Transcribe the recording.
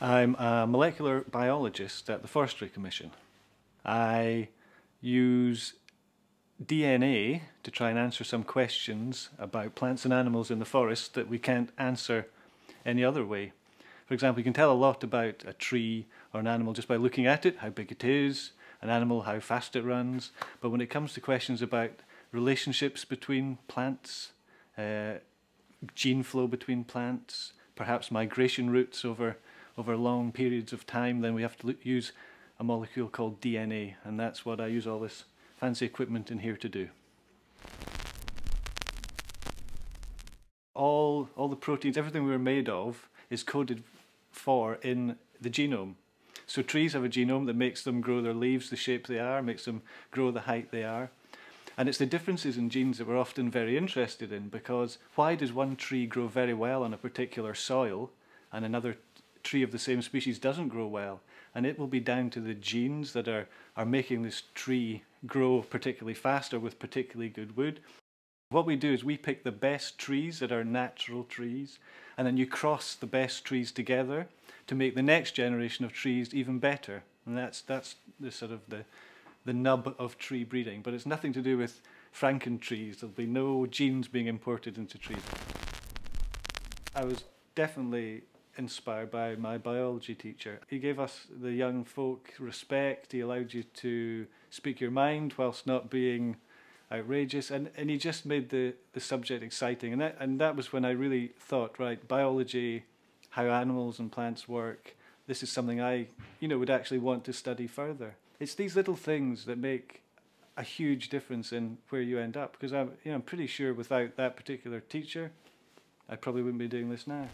I'm a molecular biologist at the Forestry Commission. I use DNA to try and answer some questions about plants and animals in the forest that we can't answer any other way. For example, you can tell a lot about a tree or an animal just by looking at it, how big it is, an animal, how fast it runs. But when it comes to questions about relationships between plants, uh, gene flow between plants, perhaps migration routes over, over long periods of time, then we have to use a molecule called DNA, and that's what I use all this fancy equipment in here to do. All, all the proteins, everything we're made of, is coded for in the genome. So trees have a genome that makes them grow their leaves the shape they are, makes them grow the height they are. And it's the differences in genes that we're often very interested in because why does one tree grow very well on a particular soil and another tree of the same species doesn't grow well? And it will be down to the genes that are, are making this tree grow particularly faster with particularly good wood. What we do is we pick the best trees that are natural trees and then you cross the best trees together to make the next generation of trees even better. And that's, that's the sort of the, the nub of tree breeding. But it's nothing to do with Franken trees. There'll be no genes being imported into trees. I was definitely inspired by my biology teacher. He gave us, the young folk, respect. He allowed you to speak your mind whilst not being outrageous. And, and he just made the, the subject exciting. And that, and that was when I really thought, right, biology, how animals and plants work, this is something I, you know, would actually want to study further. It's these little things that make a huge difference in where you end up. Because I'm, you know, I'm pretty sure without that particular teacher, I probably wouldn't be doing this now.